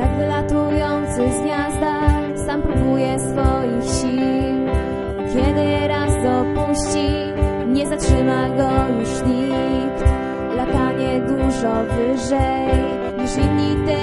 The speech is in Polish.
tak wylatujący z gniazda, sam próbuje swoich sił. Kiedy raz dopuści, nie zatrzyma go już nikt. Latanie dużo wyżej niż inni te